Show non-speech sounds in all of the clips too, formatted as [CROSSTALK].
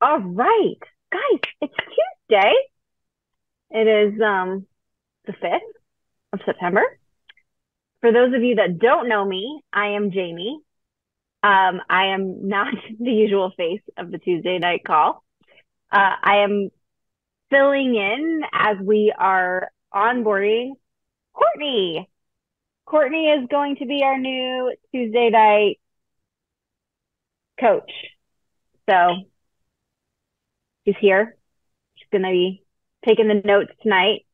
All right, guys, it's Tuesday. It is um the 5th of September. For those of you that don't know me, I am Jamie. Um, I am not [LAUGHS] the usual face of the Tuesday night call. Uh, I am filling in as we are onboarding Courtney. Courtney is going to be our new Tuesday night coach. So she's here. She's going to be taking the notes tonight.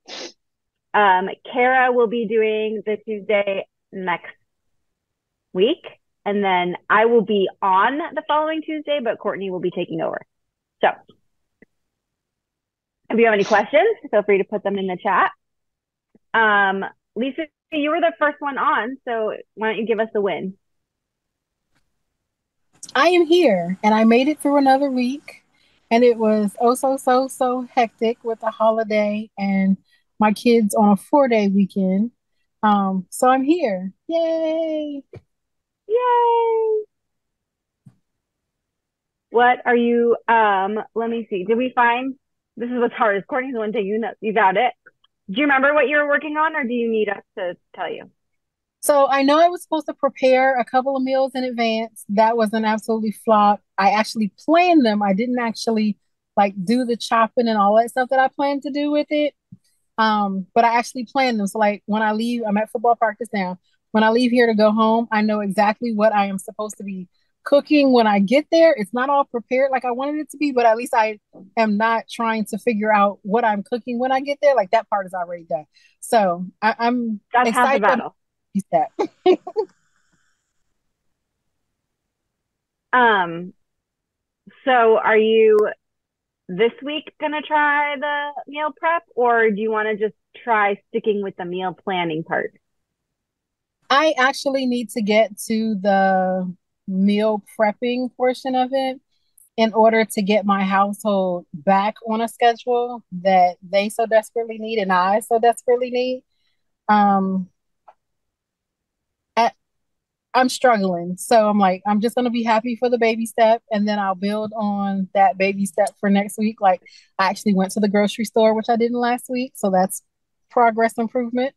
Um, Cara will be doing the Tuesday next week. And then I will be on the following Tuesday, but Courtney will be taking over. So if you have any questions, feel free to put them in the chat. Um, Lisa, you were the first one on, so why don't you give us the win? I am here and I made it through another week. And it was oh so, so, so hectic with the holiday and my kids on a four day weekend. Um, so I'm here. Yay! Yay! What are you? Um, let me see. Did we find? This is what's hard. Is Courtney's one You know, You got it. Do you remember what you were working on, or do you need us to tell you? So I know I was supposed to prepare a couple of meals in advance. That was an absolutely flop. I actually planned them. I didn't actually like do the chopping and all that stuff that I planned to do with it. Um, but I actually planned them. So like when I leave, I'm at football practice now. When I leave here to go home, I know exactly what I am supposed to be cooking when I get there. It's not all prepared like I wanted it to be, but at least I am not trying to figure out what I'm cooking when I get there. Like that part is already done. So I, am That's excited. Half the battle that. [LAUGHS] um, so are you this week gonna try the meal prep, or do you want to just try sticking with the meal planning part? I actually need to get to the meal prepping portion of it in order to get my household back on a schedule that they so desperately need and I so desperately need. Um, I'm struggling. So I'm like, I'm just gonna be happy for the baby step, and then I'll build on that baby step for next week. Like I actually went to the grocery store, which I didn't last week, so that's progress improvement.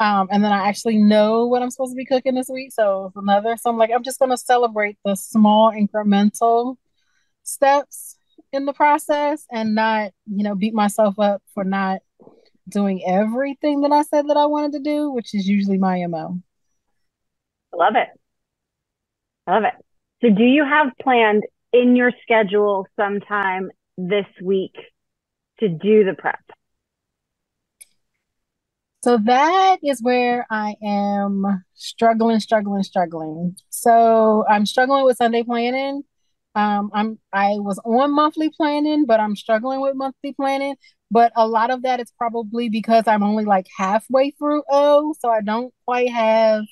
Um, and then I actually know what I'm supposed to be cooking this week, so another. So I'm like, I'm just gonna celebrate the small incremental steps in the process, and not, you know, beat myself up for not doing everything that I said that I wanted to do, which is usually my mo. I love it. I love it. So, do you have planned in your schedule sometime this week to do the prep? So that is where I am struggling, struggling, struggling. So I'm struggling with Sunday planning. Um, I'm I was on monthly planning, but I'm struggling with monthly planning. But a lot of that is probably because I'm only like halfway through O, so I don't quite have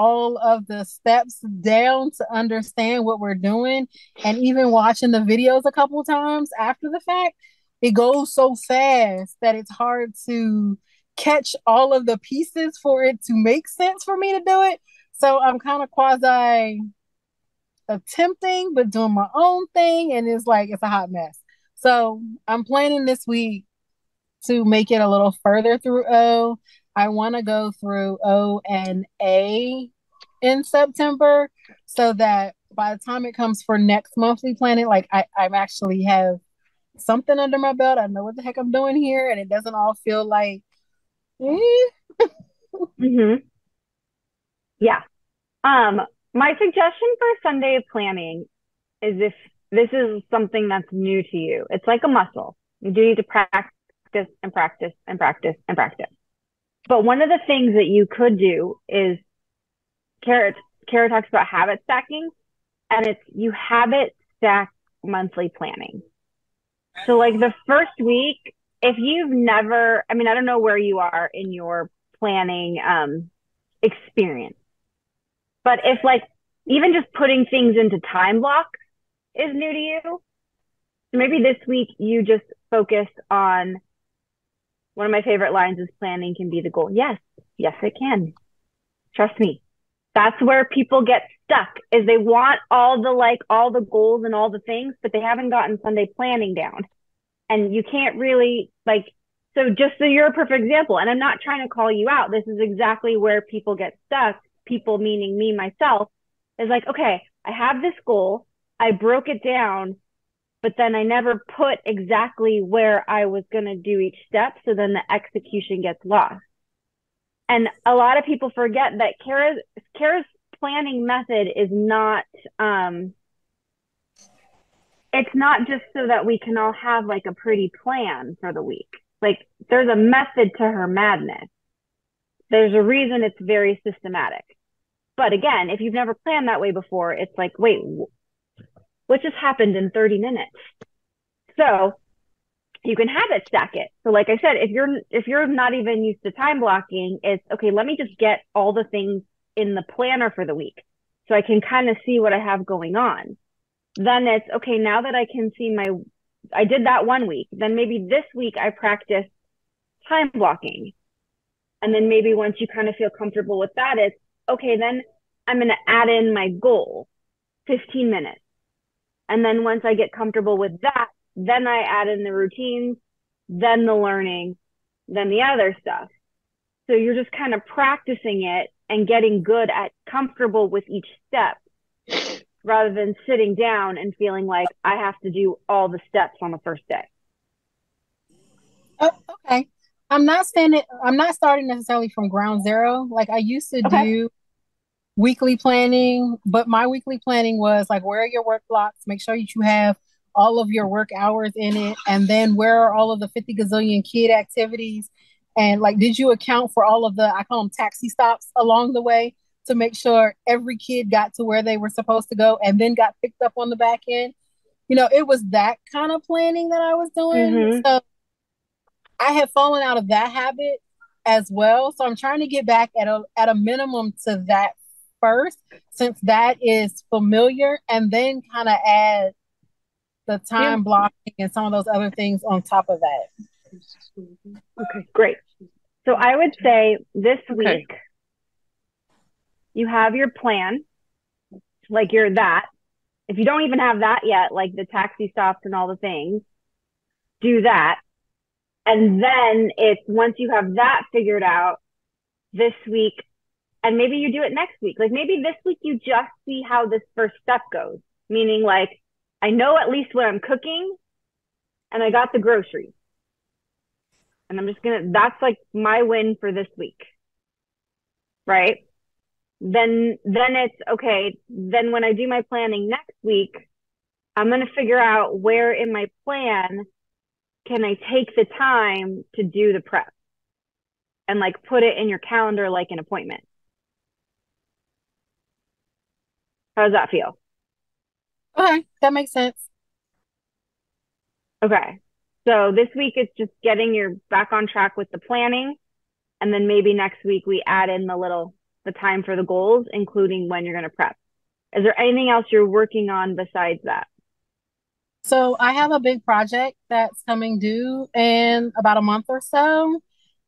all of the steps down to understand what we're doing. And even watching the videos a couple times after the fact, it goes so fast that it's hard to catch all of the pieces for it to make sense for me to do it. So I'm kind of quasi attempting, but doing my own thing. And it's like, it's a hot mess. So I'm planning this week to make it a little further through O. I want to go through O and A in September so that by the time it comes for next monthly planning, like I, I actually have something under my belt. I know what the heck I'm doing here, and it doesn't all feel like. Eh. hmm Yeah. Um, my suggestion for Sunday planning is if this is something that's new to you, it's like a muscle. You do need to practice and practice and practice and practice. But one of the things that you could do is Cara, Cara talks about habit stacking, and it's you habit stack monthly planning. So, like the first week, if you've never, I mean, I don't know where you are in your planning um, experience, but if like even just putting things into time blocks is new to you, maybe this week you just focus on one of my favorite lines is planning can be the goal. Yes, yes, it can. Trust me, That's where people get stuck is they want all the like all the goals and all the things, but they haven't gotten Sunday planning down. And you can't really like so just so you're a perfect example, and I'm not trying to call you out. This is exactly where people get stuck. People meaning me myself is like, okay, I have this goal. I broke it down, but then I never put exactly where I was going to do each step. So then the execution gets lost. And a lot of people forget that Cara's, Cara's planning method is not, um, it's not just so that we can all have like a pretty plan for the week. Like there's a method to her madness. There's a reason it's very systematic. But again, if you've never planned that way before, it's like, wait, what just happened in 30 minutes? So you can have it stack it. So like I said, if you're if you're not even used to time blocking, it's okay, let me just get all the things in the planner for the week so I can kind of see what I have going on. Then it's okay, now that I can see my I did that one week, then maybe this week I practice time blocking. And then maybe once you kind of feel comfortable with that, it's okay, then I'm going to add in my goal, 15 minutes. And then once I get comfortable with that, then I add in the routines, then the learning, then the other stuff. So you're just kind of practicing it and getting good at comfortable with each step rather than sitting down and feeling like I have to do all the steps on the first day. Oh, okay. I'm not standing I'm not starting necessarily from ground zero. Like I used to okay. do weekly planning, but my weekly planning was like where are your work blocks? Make sure that you have all of your work hours in it, and then where are all of the 50 gazillion kid activities? And like, did you account for all of the I call them taxi stops along the way to make sure every kid got to where they were supposed to go and then got picked up on the back end? You know, it was that kind of planning that I was doing. Mm-hmm. So I had fallen out of that habit as well. So I'm trying to get back at a at a minimum to that first, since that is familiar, and then kind of add the time yeah. blocking and some of those other things on top of that. Okay, great. So I would say this okay. week you have your plan, like you're that. If you don't even have that yet, like the taxi stops and all the things, do that. And then it's once you have that figured out, this week and maybe you do it next week. Like maybe this week you just see how this first step goes, meaning like I know at least what I'm cooking and I got the groceries. And I'm just going to, that's like my win for this week. Right. Then, then it's okay. Then when I do my planning next week, I'm going to figure out where in my plan can I take the time to do the prep and like put it in your calendar like an appointment. How does that feel? Okay, that makes sense. Okay. So this week it's just getting your back on track with the planning. And then maybe next week we add in the little the time for the goals, including when you're gonna prep. Is there anything else you're working on besides that? So I have a big project that's coming due in about a month or so.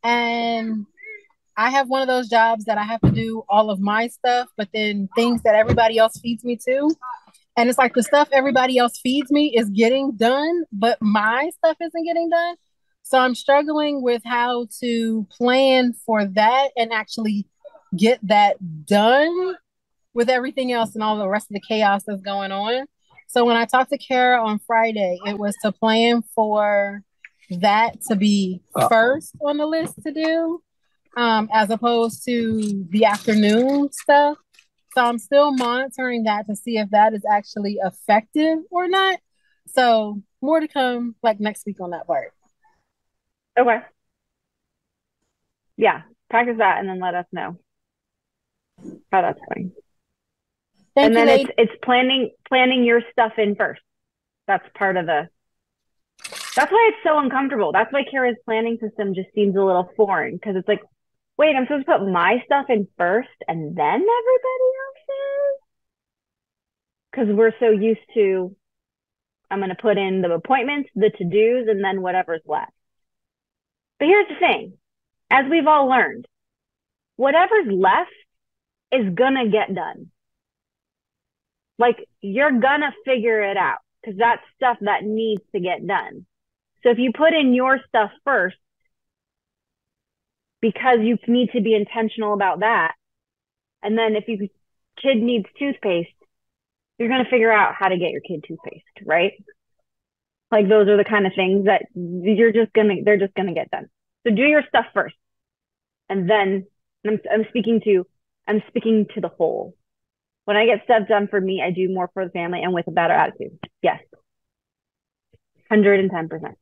And I have one of those jobs that I have to do all of my stuff, but then things that everybody else feeds me to. And it's like the stuff everybody else feeds me is getting done, but my stuff isn't getting done. So I'm struggling with how to plan for that and actually get that done with everything else and all the rest of the chaos that's going on. So when I talked to Cara on Friday, it was to plan for that to be first on the list to do um, as opposed to the afternoon stuff. So I'm still monitoring that to see if that is actually effective or not. So more to come like next week on that part. Okay. Yeah, practice that and then let us know how that's going. Thank and then it's it's planning planning your stuff in first. That's part of the that's why it's so uncomfortable. That's why Cara's planning system just seems a little foreign because it's like wait, I'm supposed to put my stuff in first and then everybody else's? Because we're so used to, I'm going to put in the appointments, the to dos, and then whatever's left. But here's the thing as we've all learned, whatever's left is gonna get done. Like you're gonna figure it out because that's stuff that needs to get done. So if you put in your stuff first, because you need to be intentional about that, and then if your kid needs toothpaste, you're gonna figure out how to get your kid toothpaste, right? Like those are the kind of things that you're just gonna they're just gonna get done. So do your stuff first, and then I'm I'm speaking to I'm speaking to the whole. When I get stuff done for me, I do more for the family and with a better attitude. Yes. 110%.